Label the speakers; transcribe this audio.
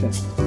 Speaker 1: description.